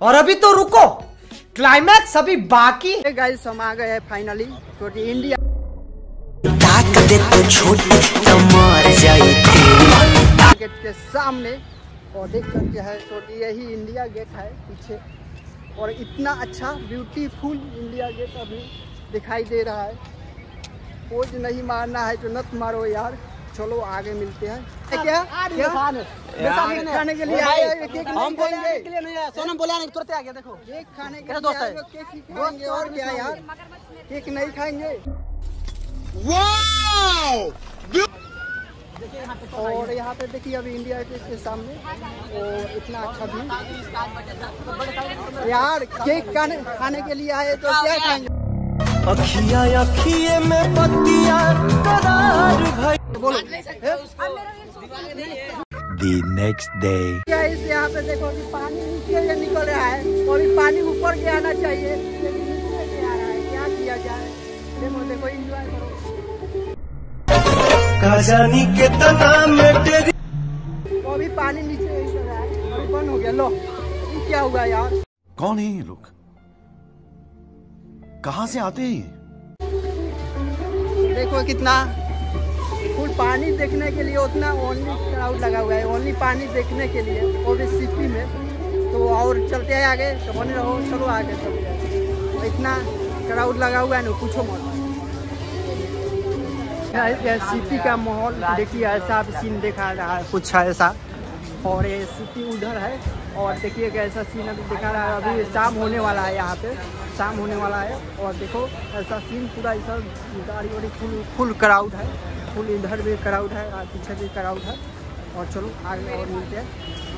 और अभी तो रुको। क्लाइमैक्स अभी बाकी। गाइस हम आ गए फाइनली इंडिया ताक दे छोटी मर गेट के सामने और देख सकते हैं तो यही इंडिया गेट है पीछे। और इतना अच्छा ब्यूटीफुल इंडिया गेट अभी दिखाई दे रहा है। पोज नहीं मारना है तो नत मारो यार। चलो आगे मिलते हैं। क्या? क्या? खाने के लिए हैं, नहीं सोनम बोला नहीं तुरंत आ गया देखो। केक खाने के लिए दोस्त है। केक और क्या यार? केक नहीं खाएँगे। और यहाँ पे देखिए अभी इंडिया गेट के सामने। और इतना अच्छा भी यार केक खाने खाने के लिए आए तो क्या खाएँगे? अखिया अखिए में पतिया करार भई। बोलो। The next day. क्या इस यहाँ पे देखो अभी पानी नीचे से निकल रहा है और अभी पानी ऊपर के आना चाहिए। लेकिन नीचे से आ रहा है क्या किया जाए? देखो देखो एंजॉय करो। खजानी के तना में तेरी तो अभी पानी नीचे ही रहा है अभी बंद हो गया। लो ये क्या हुआ यार? कौन है ये लोग? कहाँ से आते हैं देखो कितना फुल पानी देखने के लिए उतना ओनली क्राउड लगा हुआ है। ओनली पानी देखने के लिए और भी सिटी में। तो और चलते हैं आगे तो बने रहो चलो आगे चलते और इतना क्राउड लगा हुआ है ना पूछो मत। सिटी का माहौल देखिए ऐसा भी सीन देखा रहा है। कुछ ऐसा? और ये सिटी उधर है। और देखिए कैसा सीन अभी दिखा रहा है। अभी शाम होने वाला है यहाँ पे। शाम होने वाला है। और देखो ऐसा सीन पूरा ऐसा गाड़ी वाड़ी फुल फुल क्राउड है। फुल इधर भी क्राउड है और पीछे भी क्राउड है। और चलो आगे और मिलते हैं।